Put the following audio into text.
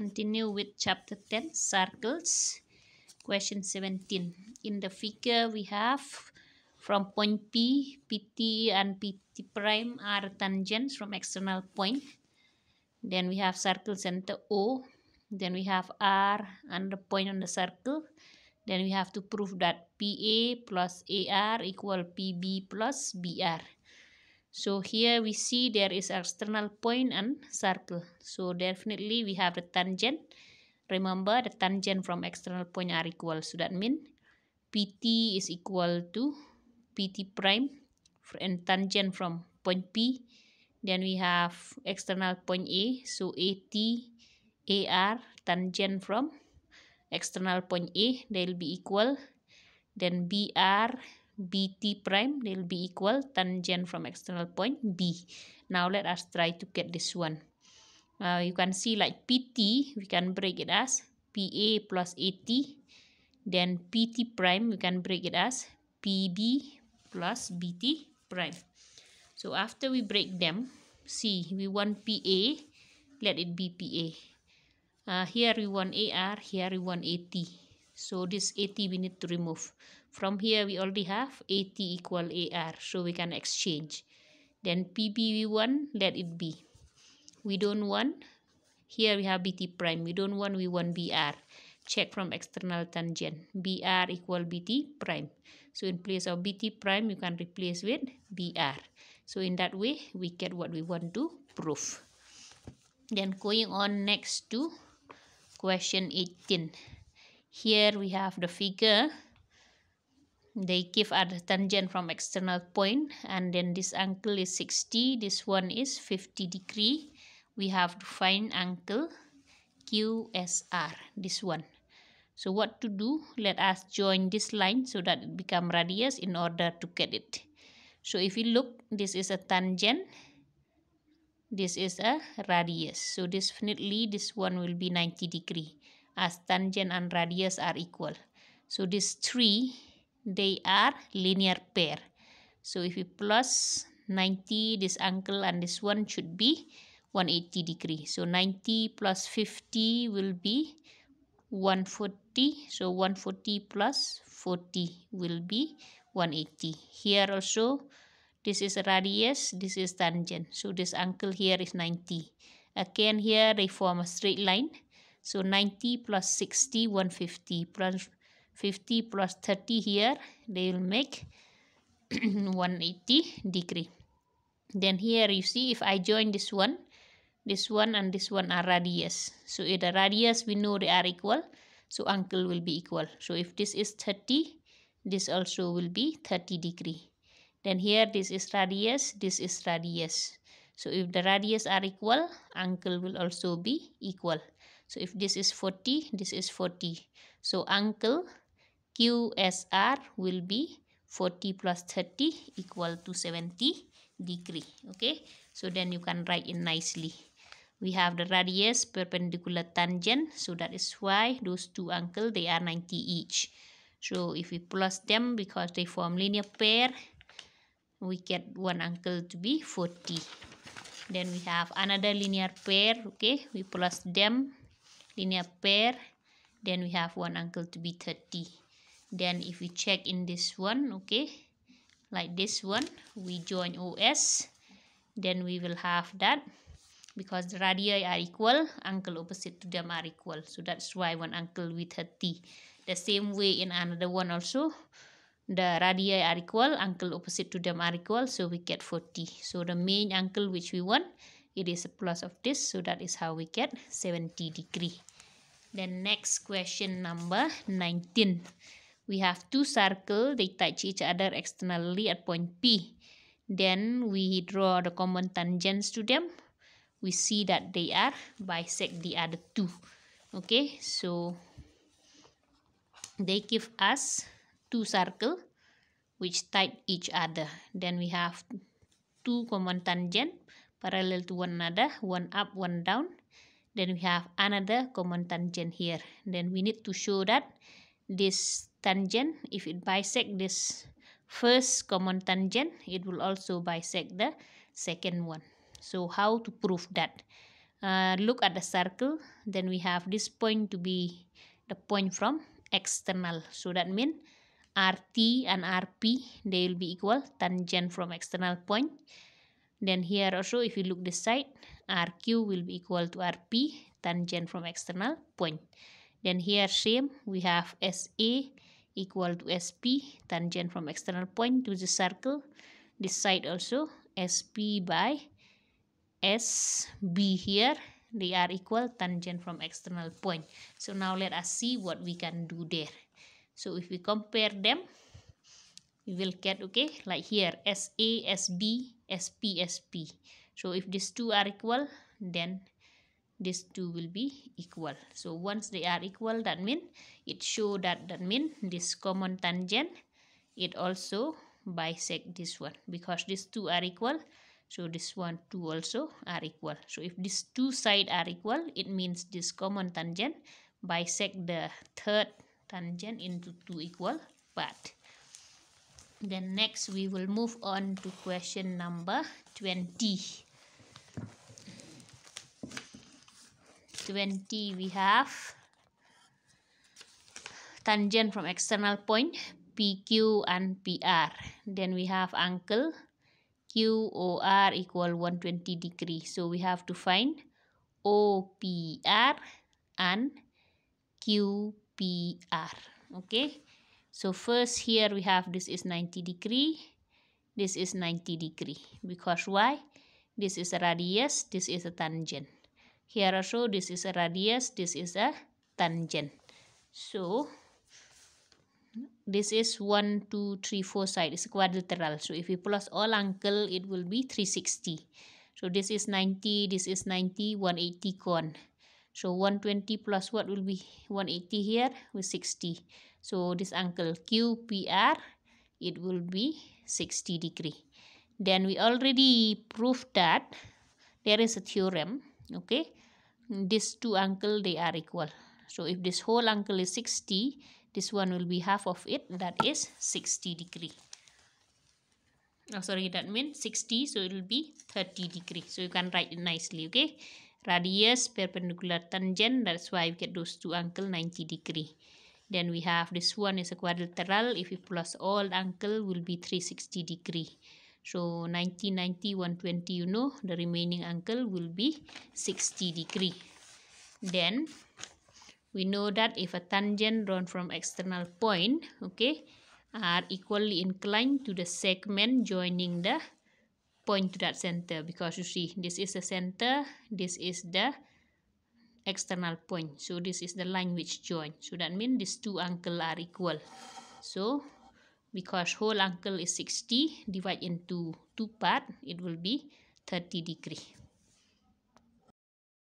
Continue with chapter 10, circles. Question 17. In the figure we have from point P, PT and PT prime are tangents from external point. Then we have circle center O. Then we have R and the point on the circle. Then we have to prove that PA plus AR equal PB plus BR. So here we see there is external point and circle. So definitely we have the tangent. Remember the tangent from external point are equal. So that means PT is equal to PT prime and tangent from point P. Then we have external point A. So AT, AR, tangent from external point A. They will be equal. Then BR, bt prime will be equal tangent from external point b. Now let us try to get this one. Uh, you can see like pt we can break it as pa plus at then pt prime we can break it as pb plus bt prime. So after we break them see we want pa let it be pa uh, here we want ar here we want at so this at we need to remove from here we already have AT equal AR so we can exchange. Then PB we want let it be. We don't want here we have BT prime. We don't want we want BR check from external tangent. BR equal BT prime. So in place of BT prime you can replace with BR so in that way we get what we want to prove then going on next to question 18 here we have the figure they give a tangent from external point and then this angle is 60 this one is 50 degree. We have to find angle QSR this one. So what to do? Let us join this line so that it become radius in order to get it. So if you look this is a tangent. This is a radius. So definitely this one will be 90 degree as tangent and radius are equal. So this three they are linear pair. So if we plus 90 this angle and this one should be 180 degree. So 90 plus 50 will be 140 so 140 plus 40 will be 180 here also this is radius this is tangent. So this angle here is 90 again here they form a straight line. So 90 plus 60 150 plus 50 plus 30 here they will make 180 degree. Then here you see if I join this one this one and this one are radius. So if the radius we know they are equal. So angle will be equal. So if this is 30 this also will be 30 degree. Then here this is radius this is radius. So if the radius are equal angle will also be equal. So if this is 40 this is 40 so angle QSR will be 40 plus 30 equal to 70 degree. Okay, so then you can write it nicely. We have the radius perpendicular tangent, so that is why those two angles they are 90 each. So if we plus them because they form linear pair, we get one angle to be 40. Then we have another linear pair, okay, we plus them, linear pair, then we have one angle to be 30 then if we check in this one okay like this one we join OS then we will have that because the radii are equal angle opposite to them are equal. So that's why one angle with 30 the same way in another one also the radii are equal angle opposite to them are equal so we get 40 so the main angle which we want it is a plus of this so that is how we get 70 degree. Then next question number 19 we have two circles they touch each other externally at point p. Then we draw the common tangents to them. We see that they are bisect the other two. Okay so they give us two circle which touch each other. Then we have two common tangent parallel to one another one up one down. Then we have another common tangent here. Then we need to show that this tangent. If it bisect this first common tangent it will also bisect the second one. So how to prove that? Uh, look at the circle. Then we have this point to be the point from external. So that means RT and RP they will be equal tangent from external point. Then here also if you look this side RQ will be equal to RP tangent from external point. Then here same we have SA equal to SP tangent from external point to the circle. This side also SP by SB here. They are equal tangent from external point. So now let us see what we can do there. So if we compare them we will get okay like here SA SB SP SP so if these two are equal then these two will be equal. So once they are equal that mean it show that that mean this common tangent it also bisect this one. Because these two are equal so this one two also are equal. So if these two side are equal it means this common tangent bisect the third tangent into two equal part. Then next we will move on to question number 20 20 we have tangent from external point PQ and PR. Then we have angle QOR equal 120 degree. So we have to find OPR and QPR. Okay. So first here we have this is 90 degree. This is 90 degree. Because why? This is a radius. This is a tangent. Here also this is a radius, this is a tangent. So this is 1, 2, 3, 4 side. It's quadrilateral. So if we plus all angle, it will be 360. So this is 90, this is 90, 180 cone. So 120 plus what will be 180 here with 60. So this angle QPR, it will be 60 degree. Then we already proved that there is a theorem, okay, these two angle they are equal. So if this whole angle is 60 this one will be half of it that is 60 degree. Oh sorry that means 60 so it will be 30 degree. So you can write it nicely okay? Radius perpendicular tangent that's why we get those two angle 90 degree. Then we have this one is a quadrilateral. If you plus all angle will be 360 degree so 90, 90, 120, you know, the remaining angle will be 60 degree. Then we know that if a tangent drawn from external point, okay, are equally inclined to the segment joining the point to that center because you see this is the center, this is the external point. So this is the line which join. So that means these two angle are equal. So because whole angle is 60 divided into two part it will be 30 degree